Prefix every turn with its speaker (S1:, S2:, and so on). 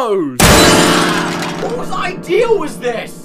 S1: nose!
S2: Whose idea was this?